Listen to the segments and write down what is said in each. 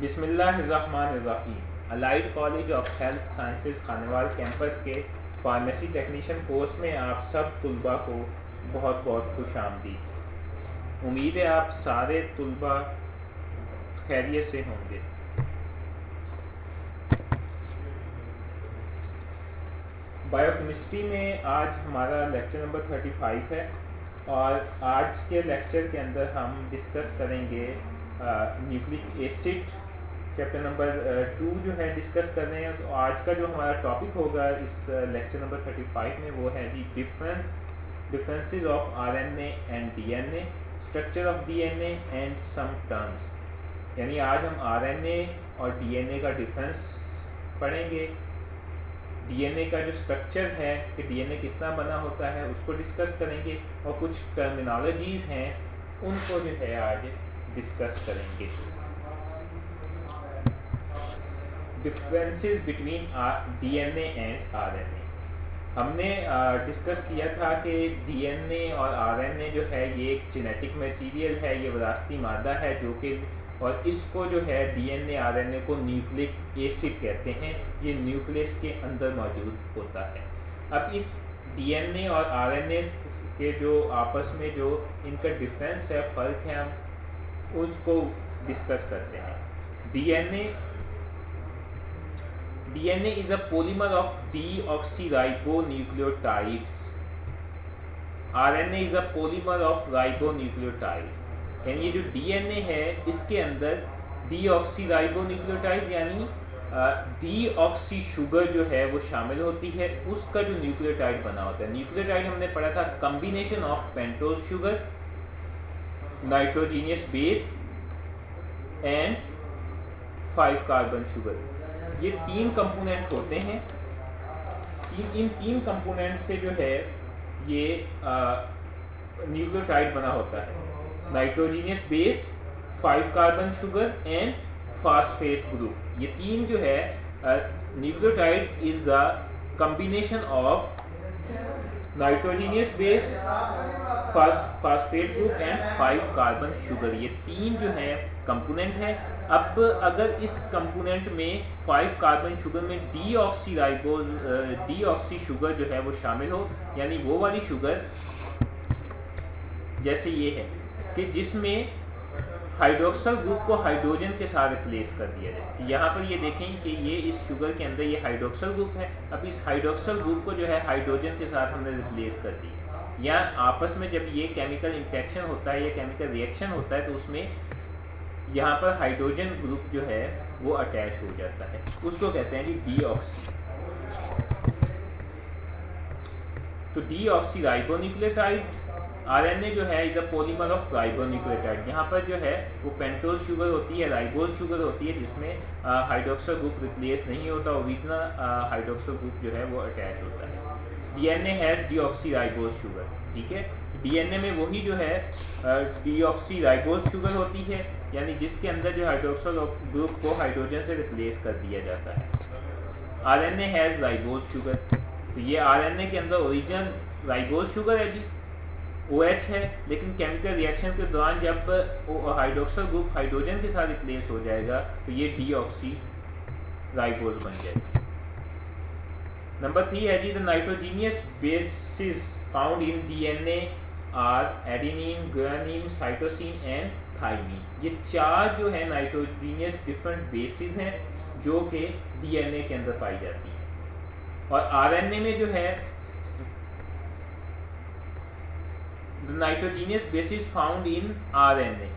बिस्मिल्लाहिर्रहमानिर्रहीम। Allied college of health sciences Khanewal campus के pharmacy technician course में आप सब तलबा को बहुत बहुत खुश आमदीद। उम्मीद है आप सारे तलबा खैरियत से होंगे। बायोकेमिस्ट्री में आज हमारा लेक्चर नंबर थर्टी फाइव है। और आज के लेक्चर के अंदर हम डिस्कस करेंगे nucleic acid chapter number two जो है डिस्कस कर रहे हैं। तो आज का जो हमारा टॉपिक होगा इस लेक्चर नंबर थर्टी फाइव में वो है जी difference differences of RNA and DNA structure of DNA and some terms यानी आज हम आरएनए और डीएनए का डिफरेंस पढ़ेंगे। डीएनए का जो स्ट्रक्चर है, कि डीएनए किस तरह बना होता है, उसको डिस्कस करेंगे और कुछ टर्मिनोलॉजीज़ हैं, उनको जो है आज डिस्कस करेंगे। Differences between DNA and RNA. हमने डिस्कस किया था कि डीएनए और आरएनए जो है, ये एक जेनेटिक मटेरियल है, ये वरासती मादा है, जो कि और इसको जो है डीएनए आरएनए को न्यूक्लिक एसिड कहते हैं। ये न्यूक्लियस के अंदर मौजूद होता है। अब इस डीएनए और आरएनए के जो आपस में जो इनका डिफरेंस है, फ़र्क है, हम उसको डिस्कस करते हैं। DNA DNA is a polymer of deoxyribonucleotides RNA is a polymer of ribonucleotides यानी ये जो डीएनए है, इसके अंदर डीऑक्सीराइबोन्यूक्लियोटाइड यानी डीऑक्सी शुगर जो है, वो शामिल होती है। उसका जो न्यूक्लियोटाइड बना होता है। न्यूक्लियोटाइड हमने पढ़ा था combination of pentose sugar nitrogenous base and five carbon sugar ये तीन कंपोनेंट होते हैं। तीन इन तीन कंपोनेंट से जो है, ये न्यूक्लियोटाइड बना होता है। Nitrogenous base, five carbon sugar and phosphate group. ये तीन जो है nucleotide is the combination of nitrogenous base phosphate group and five carbon sugar. ये तीन जो है, कंपोनेंट है। अब अगर इस कंपोनेंट में फाइव कार्बन शुगर में D oxy ribose deoxy sugar जो है, वो शामिल हो, यानी वो वाली शुगर जैसे ये है। कि जिसमें हाइड्रोक्सल ग्रुप को हाइड्रोजन के साथ रिप्लेस कर दिया जाए। यहाँ पर ये देखें कि ये इस शुगर के अंदर ये हाइड्रोक्सल ग्रुप है। अब इस हाइड्रोक्सल ग्रुप को जो है हाइड्रोजन के साथ हमने रिप्लेस कर दिया। या आपस में जब ये केमिकल इंफेक्शन होता है या केमिकल रिएक्शन होता है तो उसमें यहाँ पर हाइड्रोजन ग्रुप जो है, वो अटैच हो जाता है। उसको कहते हैं जी डी तो डी ऑक्सी राइबोन्यूक्लियोटाइड आरएनए जो है is a polymer of ribonucleotide यहाँ पर जो है, वो पेंटोज शुगर होती है राइबोज शुगर होती है, जिसमें हाइड्रोक्सल ग्रुप रिप्लेस नहीं होता ओरिजिनल हाइड्रोक्सल ग्रुप जो है, वो अटैच होता है। DNA has deoxyribose sugar ठीक है? डीएनए में वही जो है डीऑक्सी राइबोज शुगर होती है, यानी जिसके अंदर जो हाइड्रोक्सल ग्रुप को हाइड्रोजन से रिप्लेस कर दिया जाता है। आरएनए हैज़ राइबोज शुगर तो ये आरएनए के अंदर ओरिजिनल राइबोज शुगर है जी। ओ OH है, लेकिन केमिकल रिएक्शन के दौरान जब हाइड्रोक्सल ग्रुप हाइड्रोजन के साथ रिप्लेस हो जाएगा तो ये डीऑक्सी राइबोज बन जाएगा। नंबर थ्री है जी the nitrogenous bases found in DNA are adenine guanine cytosine and thymine ये चार जो है नाइट्रोजीनियस डिफरेंट बेसिस हैं, जो कि डीएनए के अंदर पाई जाती हैं। और आरएनए में जो है the nitrogenous bases found in RNA.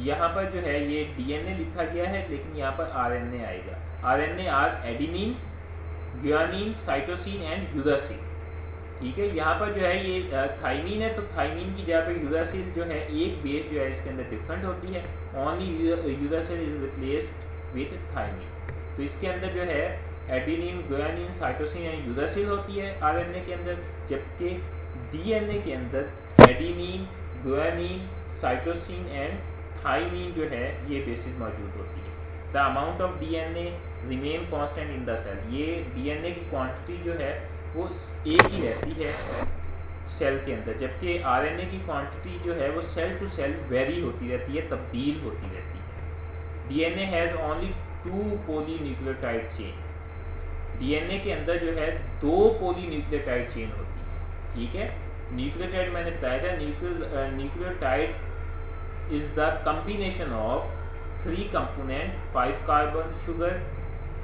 यहाँ पर जो है, ये डीएनए लिखा गया है, लेकिन यहाँ पर आरएनए आएगा। RNA are adenine, guanine, cytosine and uracil. ठीक है, यहाँ पर जो है ये थाइमीन है तो थाइमीन की जगह पर यूरासिल जो है, एक बेस जो है, इसके अंदर डिफरेंट होती है। Only uracil is replaced with thymine. तो इसके अंदर जो है, adenine, guanine, cytosine and uracil होती है आरएनए के अंदर, जबकि डीएनए के अंदर adenine guanine cytosine and thymine जो है, ये बेसिस मौजूद होती है। The amount of DNA remain constant in the cell ये डीएनए की क्वांटिटी जो है, वो एक ही रहती है सेल के अंदर। जबकि आरएनए की क्वांटिटी जो है, वो सेल टू सेल वेरी होती रहती है, तब्दील होती रहती है। DNA has only two polynucleotide chain DNA के अंदर जो है, दो पोली न्यूक्लियोटाइड चेन होती है। ठीक है? न्यूक्लियोटाइड मैंने बताया था nucleotide is the combination of three component five carbon sugar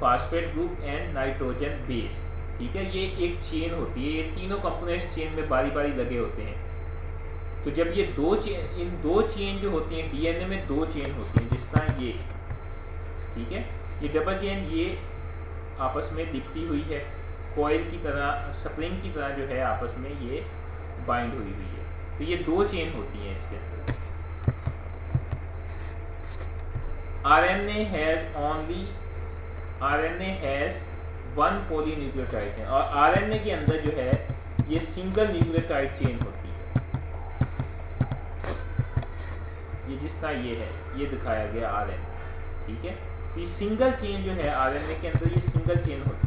phosphate group and nitrogen base ठीक है, ये एक चेन होती है, ये तीनों कंपोनेंट्स चेन में बारी बारी लगे होते हैं। तो जब ये दो चेन इन दो चेन जो होती हैं डीएनए में दो चेन होती हैं, जिस तरह ये, ठीक है, ये डबल चेन ये आपस में लिपटी हुई है कोयल की तरह स्प्रिंग की तरह जो है आपस में ये बाइंड हुई हुई है। तो ये दो चेन होती हैं इसके अंदर। R N A has only R N A has one polynucleotide है। और आरएनए के अंदर जो है, ये सिंगल न्यूक्लियोटाइड चेन होती है। ये जिस तरह ये है, ये दिखाया गया आरएनए ठीक है? तो ये सिंगल चेन जो है आर एन ए के अंदर, ये सिंगल चेन होती है।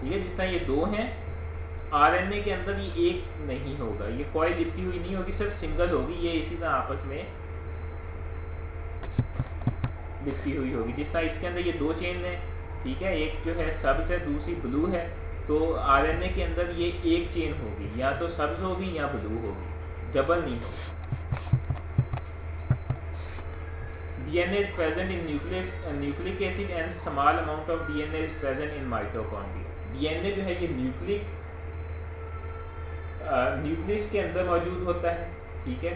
ठीक है जिस तरह ये दो हैं आरएनए के अंदर ये एक नहीं होगा। ये कोई लिपटी हुई नहीं होगी सिर्फ़ सिंगल होगी ये इसी तरह आपस में लिपटी हुई होगी। जिस तरह इसके अंदर ये दो चेन है ठीक है एक जो है सब्ज है दूसरी ब्लू है तो आरएनए के अंदर ये एक चेन होगी। या तो सब्ज होगी या ब्लू होगी डबल नहीं होगी। DNA is present in nucleus uh, nucleic acid and small amount of DNA is present in mitochondria. DNA जो है ये न्यूक्लिक न्यूक्लियस के अंदर मौजूद होता है, ठीक है?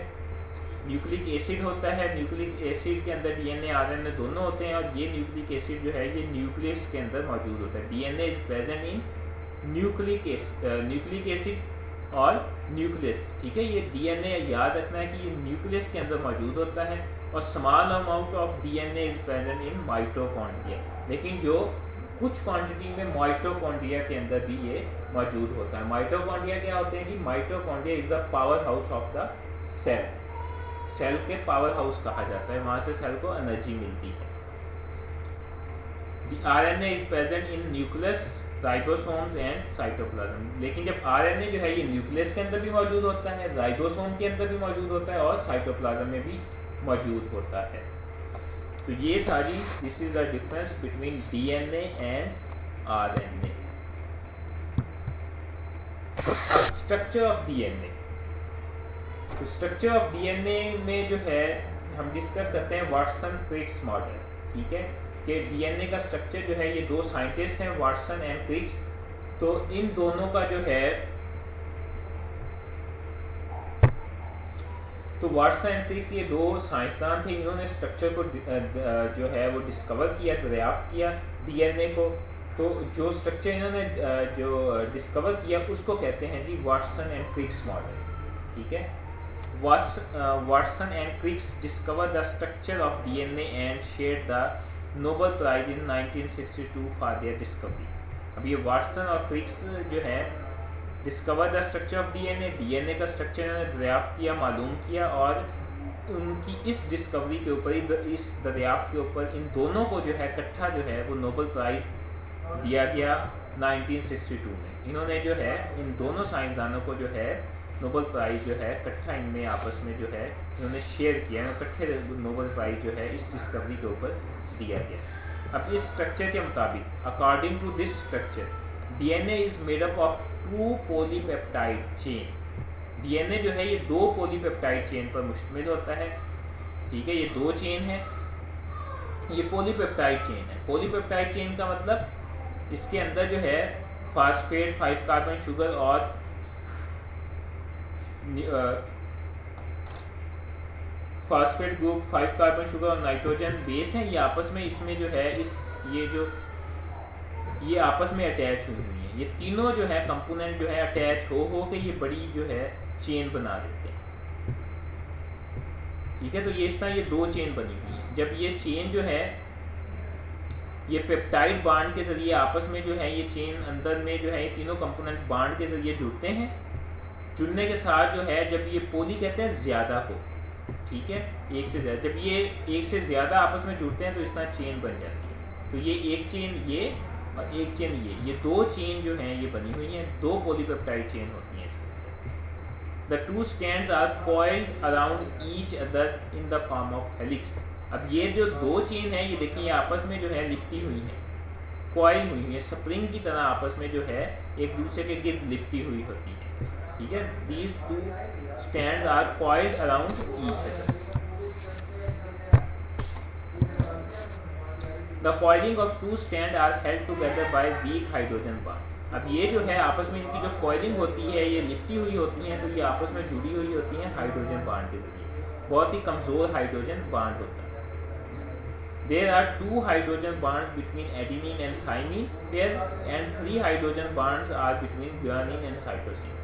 न्यूक्लिक एसिड होता है न्यूक्लिक एसिड के अंदर डीएनए आरएनए दोनों होते हैं और ये न्यूक्लिक एसिड जो है ये न्यूक्लियस के अंदर मौजूद होता है। DNA is present in nucleic nucleic acid और न्यूक्लियस ठीक है? ये डीएनए याद रखना है कि ये न्यूक्लियस के अंदर मौजूद होता है और small amount of DNA is present in mitochondria लेकिन जो कुछ क्वांटिटी में माइटोकॉन्ड्रिया के अंदर भी ये मौजूद होता है। माइटोकॉन्ड्रिया क्या होते हैं कि mitochondria is the powerhouse of the cell cell के पावर हाउस कहा जाता है। वहाँ से सेल को एनर्जी मिलती है। R N is present in nucleus ribosomes and cytoplasm लेकिन जब आरएनए जो है ये न्यूक्लियस के अंदर भी मौजूद होता है राइबोसोम के अंदर भी मौजूद होता है और साइटोप्लाज्म में भी मौजूद होता है। तो ये जी this is the difference between DNA and RNA structure of DNA तो स्ट्रक्चर ऑफ़ डीएनए में जो है, हम डिस्कस करते हैं वाटसन क्रिक्स मॉडल ठीक है? कि डीएनए का स्ट्रक्चर जो है, ये दो साइंटिस्ट हैं वाटसन एंड क्रिक्स तो इन दोनों का जो है तो वाटसन एंड क्रिक्स ये दो साइंसदान थे, इन्होंने स्ट्रक्चर को जो है वो डिस्कवर किया दरियाफ्त किया डीएनए को। तो जो स्ट्रक्चर इन्होंने जो डिस्कवर किया, उसको कहते हैं जी वाटसन एंड क्रिक्स मॉडल ठीक है? Watson and Crick discovered the structure of DNA and shared the Nobel Prize in 1962 for their discovery अब ये वाटसन और क्रिक्स जो है discover the structure of DNA DNA का स्ट्रक्चर इन्होंने दरियाफ्त किया, मालूम किया और उनकी इस डिस्कवरी के ऊपर, इस दरियाफ्त के ऊपर इन दोनों को जो है, इकट्ठा जो है, वो नोबल प्राइज़ दिया गया 1962 में। इन्होंने जो है, इन दोनों साइंसदानों को जो है नोबल प्राइज़ जो है, इकट्ठा इनमें आपस में जो है, इन्होंने शेयर किया इकट्ठे नोबल प्राइज़ जो है, इस डिस्कवरी के ऊपर दिया गया। अब इस स्ट्रक्चर के मुताबिक according to this structure DNA is made up of two polypeptide chain DNA जो है, ये दो पोलीपेप्टाइड चेन पर मुश्तमिल होता है। ठीक है, ये दो चेन है। ये पोलीपेप्टाइड चेन है। पोलीपेप्टाइड चेन का मतलब इसके अंदर जो है फास्फेट फाइव कार्बन शुगर और phosphate group five carbon sugar और नाइट्रोजन बेस है। ये आपस में इसमें जो है, इस, ये जो ये आपस में अटैच हुई हुई है। ये तीनों जो है कंपोनेंट जो है अटैच हो हो के ये बड़ी जो है चेन बना देते हैं। ठीक है? तो ये इस तरह ये दो चेन बनी हुई है। जब ये चेन जो है, ये पेप्टाइड बांड के ज़रिए आपस में जो है ये चेन अंदर में जो है ये तीनों कंपोनेंट बांड के ज़रिए जुड़ते हैं। जुड़ने के साथ जो है, जब ये पोली कहते हैं, ज़्यादा हो। ठीक है? एक से ज़्यादा। जब ये एक से ज़्यादा आपस में जुड़ते हैं तो इस तरह चेन बन जाती है। तो ये एक चेन ये और एक चेन ये ये दो चेन जो हैं, ये बनी हुई हैं, दो पोलीपेप्टाइड चेन होती हैं the two strand are coiled around each other in the form of helix अब ये जो दो चेन है, ये देखिए आपस में जो है लिपटी हुई है कॉइल हुई है स्प्रिंग की तरह आपस में जो है एक दूसरे के गिर्द लिपटी हुई होती है। ठीक है? These two strand are coiled around each other the coiling of two strand are held together by weak hydrogen bond अब ये जो है, आपस में इनकी जो कॉइलिंग होती है, ये लिपटी हुई होती हैं तो ये आपस में जुड़ी हुई होती हैं हाइड्रोजन बाड के ज़रिए। बहुत ही कमज़ोर हाइड्रोजन बाड होता है। There are two hydrogen bonds between adenine and thymine. Pair and three hydrogen bonds are between guanine and cytosine.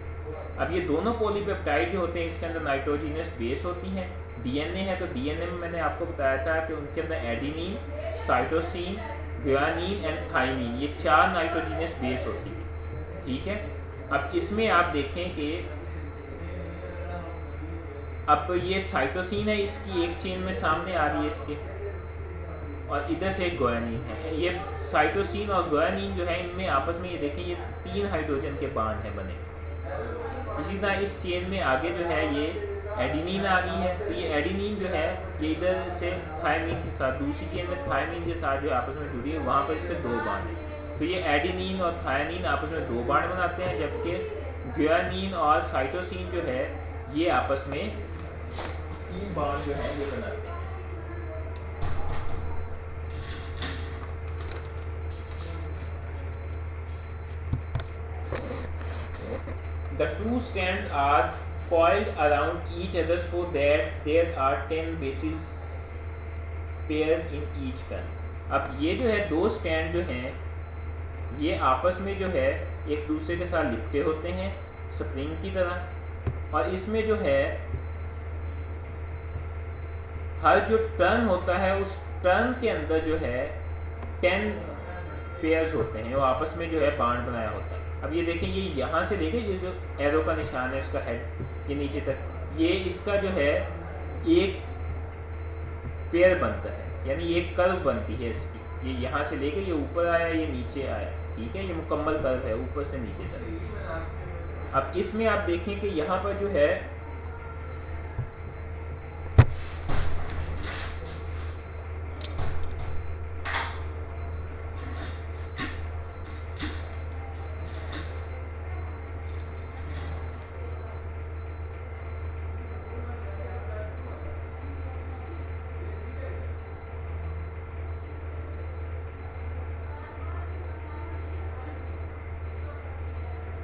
अब ये दोनों पोलीपेप्टाइड जो होते हैं, इसके अंदर नाइट्रोजीनियस बेस होती हैं। डीएनए है तो डीएनए में मैंने आपको बताया था कि उनके अंदर adenine cytosine guanine and thymine ये चार नाइट्रोजीनियस बेस होती है, ठीक है? अब इसमें आप देखें कि अब ये साइटोसिन है, इसकी एक चेन में सामने आ रही है इसके, और इधर से एक गोयानीन है। ये साइटोसिन और गोयानीन जो है, इनमें आपस में ये देखें, ये तीन हाइड्रोजन के बांड हैं बने। इसी तरह इस चेन में आगे जो है, ये एडिनिन आ गई है। तो ये एडिनिन जो है, ये इधर से थायमिन के साथ, दूसरी चेन में थायमिन के साथ जो आपस में जुड़ी है, वहाँ पर इसके दो बांड हैं। तो ये एडिनिन और थायनिन आपस में दो बांड बनाते हैं, जबकि ग्यानिन और साइटोसिन जो है, ये आपस में तीन बांड जो है, ये बनाते हैं। The two strands are coiled around each other so that there are 10 bases pairs in each turn. अब ये जो है, दो स्टैंड जो हैं, ये आपस में जो है, एक दूसरे के साथ लिपटे होते हैं स्प्रिंग की तरह। और इसमें जो है, हर जो टर्न होता है, उस टर्न के अंदर जो है टेन पेयर्स होते हैं। वो आपस में जो है बांड बनाया होता है। अब ये देखें, ये यहाँ से देखें, ये जो एरो का निशान है, इसका हेड ये नीचे तक, ये इसका जो है, एक पेयर बनता है, यानी एक कर्व बनती है इसकी। ये यहाँ से लेके, ये ऊपर आया, ये नीचे आया, ठीक है? ये मुकम्मल कर्व है, ऊपर से नीचे तक। अब इसमें आप देखें कि यहाँ पर जो है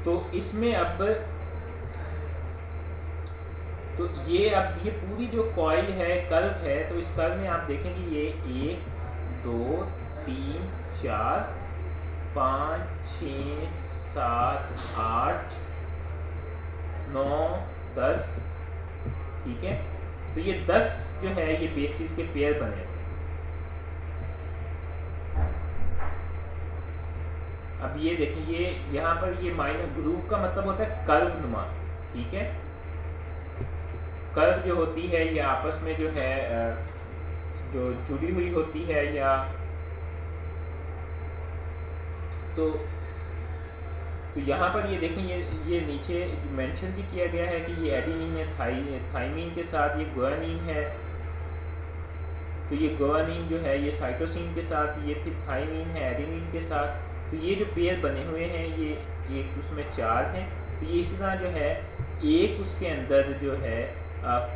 तो इसमें अब तो ये अब ये पूरी जो कॉइल है कर्व है तो इस कर्व में आप देखेंगे ये एक, दो, तीन, चार, पाँच, छ, सात, आठ, नौ, दस, ठीक है? तो ये दस जो है, ये बेसिस के पेयर बने अब ये देखिए, ये यहाँ पर ये माइनर ग्रूव का मतलब होता है कर्व नुमा, ठीक है? कर्व जो होती है, ये आपस में जो है जो जुड़ी हुई होती है या तो तो यहाँ पर ये देखें ये ये नीचे मेंशन भी किया गया है कि ये एडिनिन है थाई थाइमिन के साथ ये गुआनिन है। तो ये गुआनिन जो है, ये साइटोसिन के साथ, ये फिर थाइमिन है एडिनिन के साथ। तो ये जो पेयर बने हुए हैं, ये एक उसमें चार हैं। तो ये इसी तरह जो है, एक उसके अंदर जो है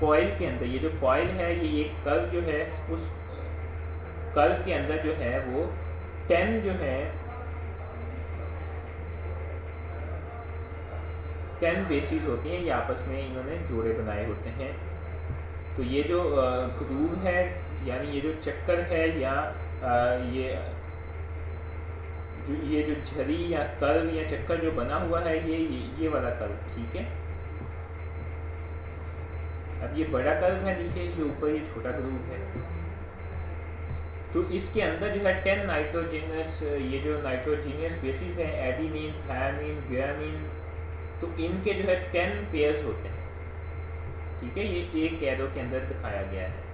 कॉयल के अंदर, ये जो कॉयल है, ये एक कर्व जो है, उस कर्व के अंदर जो है, वो टेन जो है टेन बेसिस होती हैं। ये आपस में इन्होंने जोड़े बनाए होते हैं। तो ये जो ग्रूव है, यानी ये जो चक्कर है, या ये जो ये जो झरी या कर्व या चक्कर जो बना हुआ है ये ये, ये वाला कर्व ठीक है? अब ये बड़ा कर्व है नीचे ये ऊपर ये छोटा ग्रूव है। तो इसके अंदर जो है टेन नाइट्रोजीनियस ये जो नाइट्रोजीनियस बेसिस है एडिनिन थायमिन ग्यामिन तो इनके जो है टेन पेयर्स होते हैं। ठीक है? ये एक एरो के अंदर दिखाया गया है।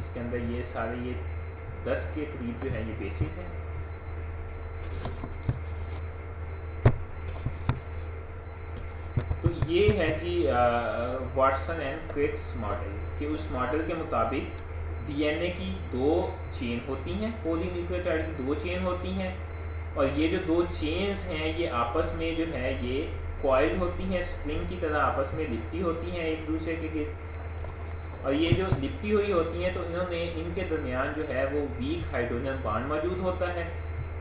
इसके अंदर ये सारे ये दस के करीब जो है ये बेसिक है। ये है जी वाटसन एंड क्रिक्स मॉडल कि उस मॉडल के मुताबिक डीएनए की दो चेन होती हैं पोलीन्यूक्लियोटाइड की दो चेन होती हैं, और ये जो दो चेन्स हैं, ये आपस में जो है, ये कॉइल होती हैं स्प्रिंग की तरह आपस में लिपटी होती हैं एक दूसरे के गिर और ये जो लिपटी हुई होती हैं तो इन्होंने, इनके दरमियान जो है, वो वीक हाइड्रोजन बाड मौजूद होता है।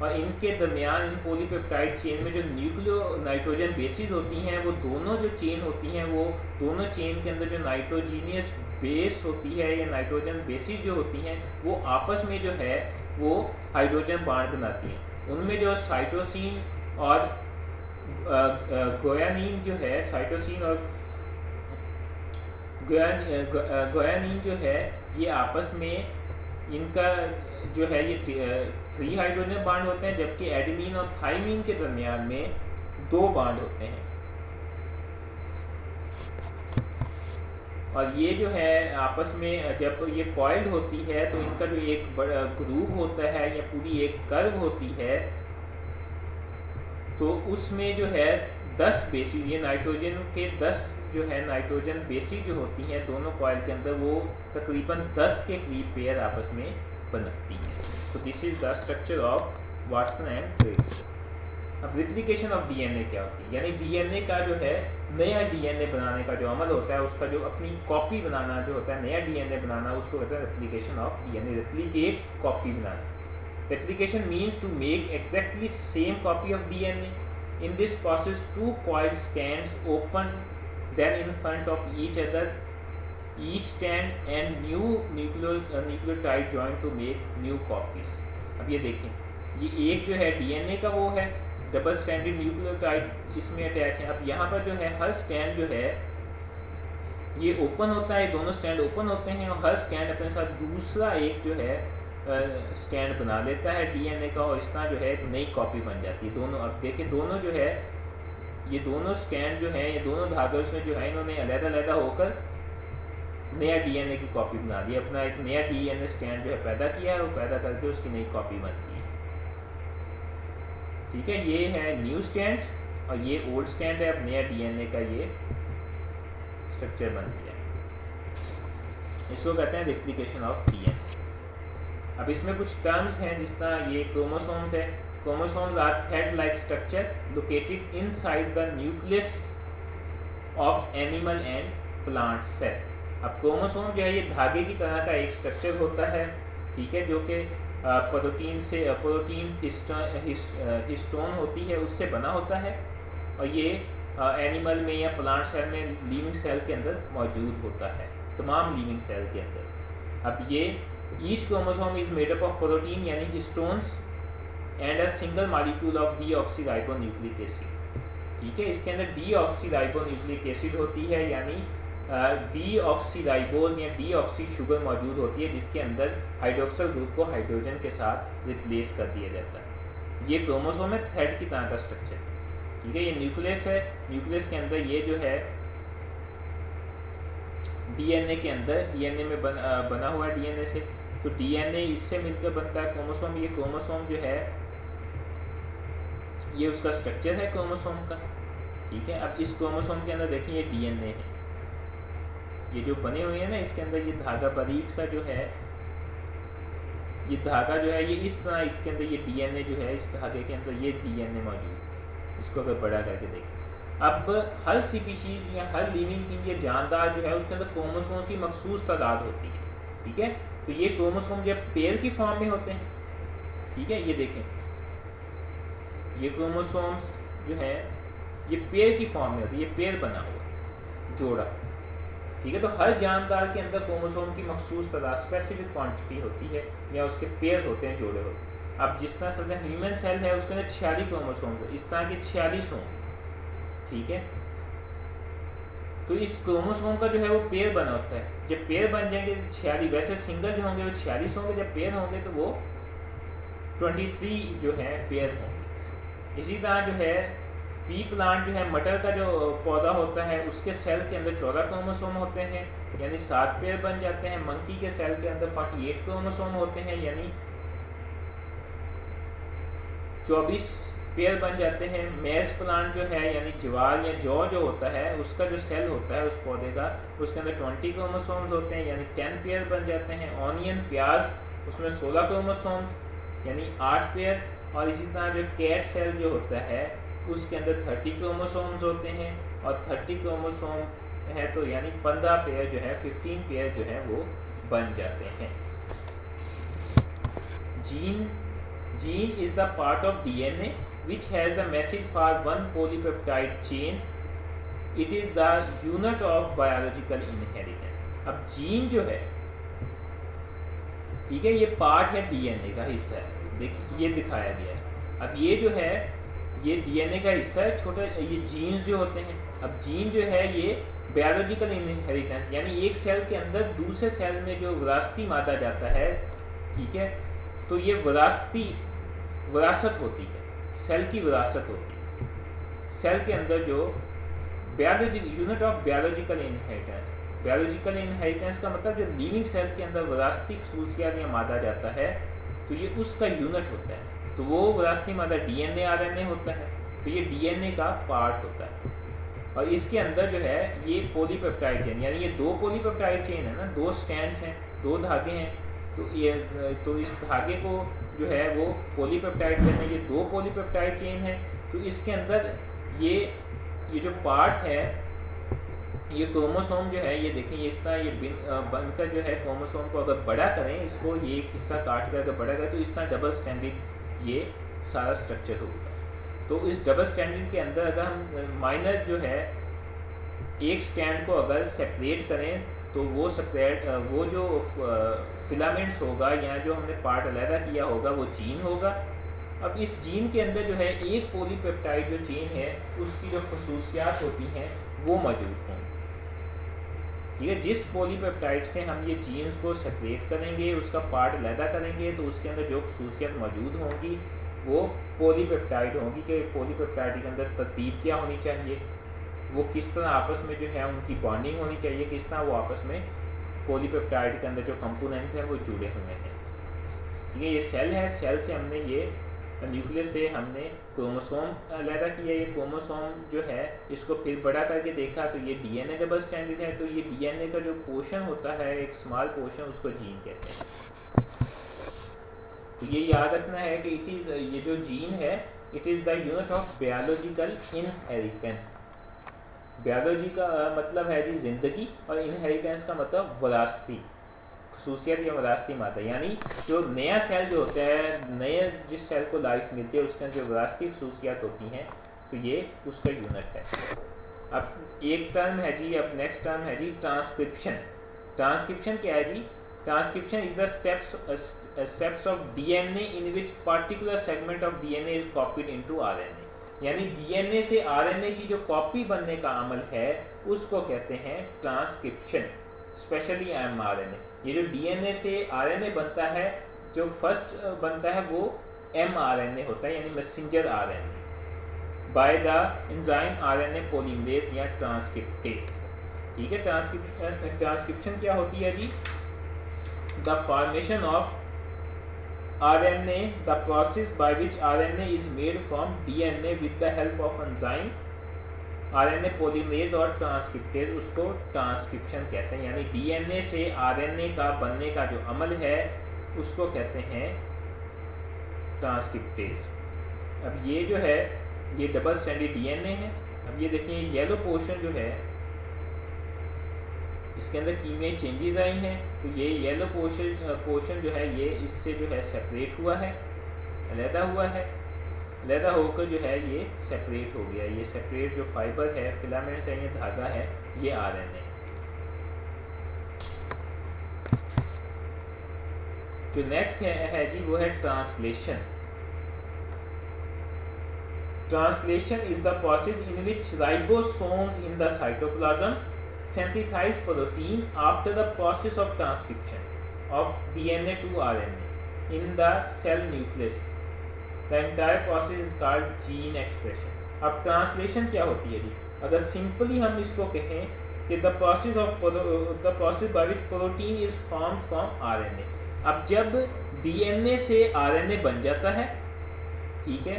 और इनके दरमियान, इन पोलीपेप्टाइड चेन में जो न्यूक्लियो नाइट्रोजन बेसिस होती हैं, वो दोनों जो चेन होती हैं, वो दोनों चेन के अंदर जो नाइट्रोजीनियस बेस होती है या नाइट्रोजन बेसिस जो होती हैं, वो आपस में जो है, वो हाइड्रोजन बाड बनाती हैं। उनमें जो साइटोसिन और गोयानीन जो है साइटोसिन और गोयानीन जो है, ये आपस में इनका जो है, ये थ्री हाइड्रोजन बाड होते हैं, जबकि एडिलीन और थाइमीन के दरमियान में दो बाड होते हैं। और ये जो है, आपस में जब ये कॉइल्ड होती है तो इनका जो एक ग्रुप होता है, या पूरी एक कर्व होती है तो उसमें जो है 10 बेसिस ये नाइट्रोजन के 10 जो है नाइट्रोजन बेसिस जो होती हैं दोनों कॉयल के अंदर वो तकरीबन 10 के करीब पेयर आपस में बनती हैं। तो this is the structure of Watson and Crick's अब रिप्लिकेशन ऑफ़ डीएनए क्या होती है? यानी डीएनए का जो है नया डीएनए बनाने का जो अमल होता है उसका जो अपनी कॉपी बनाना जो होता है नया डीएनए बनाना उसको कहते हैं replication of DNA replicate copy banana. Replication means to make exactly same copy of DNA. In this process, two coils stands open then in front of each other. Each stand and new nuclear uh, nucleotide join to make new copies. अब ये देखें ये एक जो है DNA का वो है डबल स्टैंडर्ड न्यूक्लियोटाइड इसमें अटैच है अब यहाँ पर जो है हर स्टैंड जो है ये ओपन होता है दोनों स्टैंड ओपन होते हैं और हर स्टैंड अपने साथ दूसरा एक जो है स्टैंड बना लेता है डीएनए का और इसका जो है एक नई कॉपी बन जाती है दोनों अब देखिए दोनों जो है ये दोनों स्टैंड जो है, ये दोनों धागे उसमें जो है, इन्होंने अलहदा अलहदा होकर नया डीएनए की कॉपी बना दी। अपना एक नया डीएनए स्टैंड जो है पैदा किया है, वो पैदा करके उसकी नई कॉपी बनती है। ठीक है, ये है न्यू स्टैंड और ये ओल्ड स्टैंड है, अब नया डीएनए का ये स्ट्रक्चर बन गया इसको कहते हैं रिप्लीकेशन ऑफ़ डीएनए अब इसमें कुछ टर्म्स हैं जिस तरह ये क्रोमोसोम्स है। Are thread like structure located inside the nucleus of animal and plant cell अब क्रोमोसोम जो है, ये धागे की तरह का एक स्ट्रक्चर होता है, ठीक है, जो कि प्रोटीन से प्रोटीन हिस्टोन होती है, उससे बना होता है और ये एनिमल में या प्लांट सेल में लिविंग सेल के अंदर मौजूद होता है, तमाम लिविंग सेल के अंदर। अब ये each chromosome is up of protein, यानी histones and a single molecule of deoxyribonucleic acid ठीक है? इसके अंदर deoxyribonucleic एसिड होती है यानी डी डीऑक्सीराइबोज या डीऑक्सी शुगर मौजूद होती है जिसके अंदर हाइड्रोक्सल ग्रुप को हाइड्रोजन के साथ रिप्लेस कर दिया जाता है। ये क्रोमोसोम है थ्रेड की तरह का स्ट्रक्चर ठीक है? ये न्यूक्लियस है। न्यूक्लियस के अंदर ये जो है डीएनए के अंदर डीएनए में बन, बना हुआ है डीएनए से। तो डीएनए इससे मिलकर बनता है क्रोमोसोम ये क्रोमोसोम जो है ये उसका स्ट्रक्चर है क्रोमोसोम का। ठीक है? अब इस क्रोमोसोम के अंदर देखिए, ये डीएनए है। ये जो बने हुए हैं ना, इसके अंदर ये धागा बारीक सा जो है, ये धागा जो है, ये इस तरह इसके अंदर ये डीएनए जो है, इस धागे के अंदर ये डीएनए मौजूद है। इसको अगर बड़ा करके देखें। अब हर स्पीशीज या हर लिविंग थिंग ये जानदार जो है, उसके अंदर क्रोमोसोम की मखसूस तादाद होती है। ठीक है? तो ये क्रोमोसोम जब पेयर की फॉर्म में होते हैं, ठीक है? ये देखें। ये क्रोमोसोम्स जो है, ये पेयर की फॉर्म में होती है, ये पेयर बना हुआ जोड़ा ठीक है तो हर जानदार के अंदर क्रोमोसोम की मखसूस तादाद स्पेसिफिक क्वांटिटी होती है, या उसके पेयर होते हैं, जोड़े होते हैं। अब जिस तरह समझे ह्यूमन सेल है, उसके अंदर छियालीस क्रोमोसोम इस तरह के छियालीस होंगे। ठीक है? तो इस क्रोमोसोम का जो है, वो पेयर बना होता है। जब पेयर बन जाएँगे तो छियालीस, वैसे सिंगल जो होंगे, वो छियालीस होंगे, जब पेयर होंगे तो वो ट्वेंटी थ्री जो है पेयर होंगे। इसी तरह जो है पी प्लांट जो है, मटर का जो पौधा होता है, उसके सेल के अंदर चौदह क्रोमोसोम होते हैं, यानी सात पेयर बन जाते हैं मंकी के सेल के अंदर फोर्टी एट क्रोमोसोम होते हैं, यानी चौबीस पेयर बन जाते हैं। मेज प्लांट जो है, यानी ज्वार या जौ जो होता है, उसका जो सेल होता है, उस पौधे का, उसके अंदर ट्वेंटी क्रोमोसोम्स होते हैं, यानी टेन पेयर बन जाते हैं। ऑनियन प्याज, उसमें सोलह क्रोमोसोम्स यानी आठ पेयर और इसी तरह जो कैट सेल जो होता है, उसके अंदर थर्टी क्रोमोसोम्स होते हैं और थर्टी क्रोमोसोम है तो यानी पंद्रह पेयर जो है फिफ्टीन पेयर जो है वो बन जाते हैं। Gene gene is the part of DNA which has the message for one polypeptide chain. It is the unit of biological inheritance. अब जीन जो है, ठीक है, ये पार्ट है डीएनए का हिस्सा है। ये दिखाया गया है। अब ये जो है, ये डीएनए का हिस्सा है, छोटा, ये जीन्स जो होते हैं। अब जीन जो है, ये बायोलॉजिकल इनहेरिटेंस यानी एक सेल के अंदर दूसरे सेल में जो विरासती मादा जाता है, ठीक है? तो ये विरासती, विरासत होती है। सेल की विरासत होती है। सेल के अंदर जो biology unit of biological inheritance biological inheritance का मतलब जो लिविंग सेल के अंदर विरासती खसूसियात या मादा जाता है तो ये उसका यूनिट होता है। तो वो विरासती मादा डीएनए आरएनए होता है तो ये डीएनए का पार्ट होता है। और इसके अंदर जो है, ये पोलीपेप्टाइड चेन यानी ये दो पोलीपेप्टाइड चेन है ना, दो स्टैंड हैं, दो धागे हैं तो ये तो इस धागे को जो है, वो पोलीपेप्टाइड कहते हैं, ये दो पोलीपेप्टाइड चेन है तो इसके अंदर ये ये जो पार्ट है ये क्रोमोसोम जो है, ये देखें, ये इस तरह ये बनकर जो है क्रोमोसोम को अगर बड़ा करें, इसको ये एक हिस्सा काट कर अगर बड़ा करें तो इसका डबल स्टैंडर्ड ये सारा स्ट्रक्चर होगा। तो इस डबल स्टैंडर्ड के अंदर अगर हम माइनर जो है, एक स्टैंड को अगर सेपरेट करें तो वो सेपरेट वो जो फिलामेंट्स होगा, या जो हमने पार्ट अलहदा किया होगा, वो जीन होगा। अब इस जीन के अंदर जो है, एक पोलीपेप्टाइड जो जीन है, उसकी जो खसूसियात होती हैं, वो मौजूद होंगी। ठीक है जिस पोलीपेप्टाइड से हम ये जीन्स को सेपरेट करेंगे, उसका पार्ट अलहदा करेंगे तो उसके अंदर जो खसूसियत मौजूद होंगी, वो पोलीपेप्टाइड होंगी कि पोलीपेप्टाइड के अंदर तरतीब क्या होनी चाहिए? वो किस तरह आपस में जो है, उनकी बॉन्डिंग होनी चाहिए, किस तरह वो आपस में पोलीपेप्टाइड के अंदर जो कंपोनेंट हैं, वो जुड़े हुए हैं। ठीक है, ये सेल है सेल से हमने ये न्यूक्लियस से हमने क्रोमोसोम अलहदा किया ये क्रोमोसोम जो है, इसको फिर बड़ा करके देखा तो ये डीएनए डबल स्टैंडर्ड है तो ये डीएनए का जो पोर्शन होता है, एक स्मॉल पोर्शन उसको जीन कहते हैं। तो ये याद रखना है कि इट इज़ ये जो जीन है it is the unit of biological inheritance biology का मतलब है जी ज़िंदगी, और इनहेरिटेंस का मतलब वरासती। खसूसियत या वरासती मादा यानी जो नया सेल जो होता है, नए जिस सेल को लाइफ मिलती है, उसके अंदर जो वरासती खसूसियात होती हैं तो ये उसका यूनिट है। अब एक टर्म है जी, अब नेक्स्ट टर्म है जी ट्रांसक्रिप्शन ट्रांसक्रिप्शन क्या है जी? Transcription is the steps steps of DNA in which particular segment of DNA is copied into RNA यानी डीएनए से आरएनए की जो कॉपी बनने का अमल है, उसको कहते हैं transcription specially M R N A ये जो डीएनए से आर एन ए बनता है जो फ़र्स्ट बनता है वो एम आर एन ए होता है यानी messenger R N A by the enzyme A polymerase या ट्रांसक्रिप्टेज ठीक है ट्रांसक्रिप्शन क्या होती है जी? The formation of RNA, the process by which made from D N A with the help of enzyme RNA polymerase और transcriptase उसको transcription कहते हैं। यानी डीएनए से आरएनए का बनने का जो अमल है, उसको कहते हैं ट्रांसक्रिप्टेज अब ये जो है, ये डबल स्टैंडर्ड डीएनए है। अब ये देखिए येलो पोर्शन जो है, इसके अंदर कीमियाई चेंजेस आई हैं। तो ये येलो पोर्शन पोर्शन जो है, ये इससे जो है सेपरेट हुआ है, अलहदा हुआ है। अलहदा होकर जो है ये सेपरेट हो गया। ये सेपरेट जो फाइबर है फिलामेंट्स है ये धागा है ये आ रहे हैं जो नेक्स्ट है, है जी वो है translation translation is the process in which ribosomes in the cytoplasm synthesize protein after the process of transcription of DNA to RNA in the cell nucleus. The entire process is called gene expression. अब translation क्या होती है जी अगर simply हम इसको कहें कि the process of the process by which protein is form from RNA अब जब डीएनए से आरएनए बन जाता है, ठीक है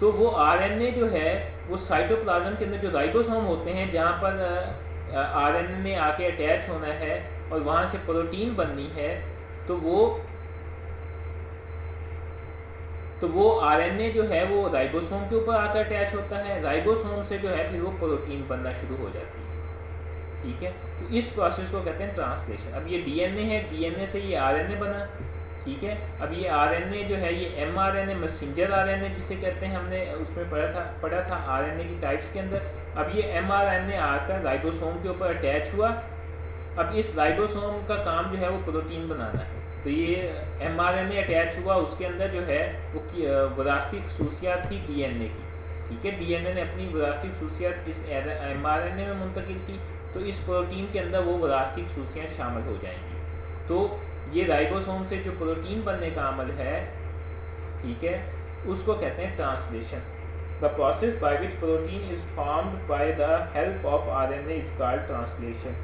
तो वो आरएनए जो है, वो साइटोप्लाज्म के अंदर जो राइबोसोम होते हैं, जहाँ पर आरएनए आके अटैच होना है और वहाँ से प्रोटीन बननी है तो वो तो वो आरएनए जो है, वो राइबोसोम के ऊपर आकर अटैच होता है। राइबोसोम से जो है, फिर वो प्रोटीन बनना शुरू हो जाती है। ठीक है? तो इस प्रोसेस को कहते हैं ट्रांसलेशन अब ये डीएनए है, डीएनए से ये आरएनए बना। ठीक है? अब ये आरएनए जो है, ये M R N A messenger R N A जिसे कहते हैं, हमने उसमें पढ़ा था पढ़ा था आर एन ए की टाइप्स के अंदर। अब ये एम आर एन ए आकर राइबोसोम के ऊपर अटैच हुआ। अब इस राइबोसोम का काम जो है, वो प्रोटीन बनाना है। तो ये M R N A attach हुआ, उसके अंदर जो है, वो विरासती खसूसियात थी डी एन ए की। ठीक है? डी एन ए ने अपनी विरासती खसूसियात इस एम आर एन ए में मुंतकिल की तो इस प्रोटीन के अंदर वो विरासती खसूसियात शामिल हो जाएँगी। तो ये राइबोसोम से जो प्रोटीन बनने का अमल है, ठीक है, उसको कहते हैं translation. The process by which protein is formed by the help of RNA is called translation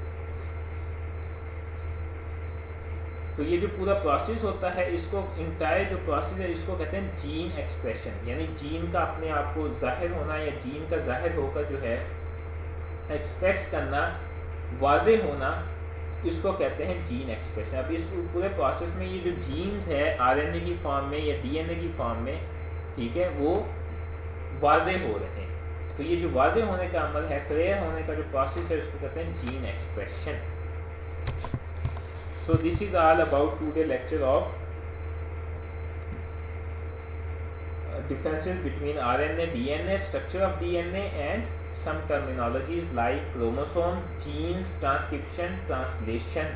तो ये जो पूरा प्रोसेस होता है, इसको इंटायर जो प्रोसेस है, इसको कहते हैं जीन एक्सप्रेशन यानी जीन का अपने आप को ज़ाहिर होना या जीन का ज़ाहिर होकर जो है एक्सप्रेस करना वाजे होना, इसको कहते हैं जीन एक्सप्रेशन अब इस पूरे प्रोसेस में ये जो जीन्स है आरएनए की फॉर्म में या डीएनए की फॉर्म में, ठीक है, वो वाजे हो रहे हैं. तो ये जो वाजे होने का अमल है क्लियर होने का जो प्रोसेस है, उसको कहते हैं gene expression So this is all about today lecture of uh, differences between RNA, DNA, structure of DNA and some terminologies like chromosome, genes, transcription, translation.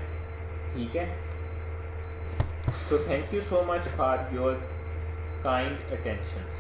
ठीक है So thank you so much for your kind attentions.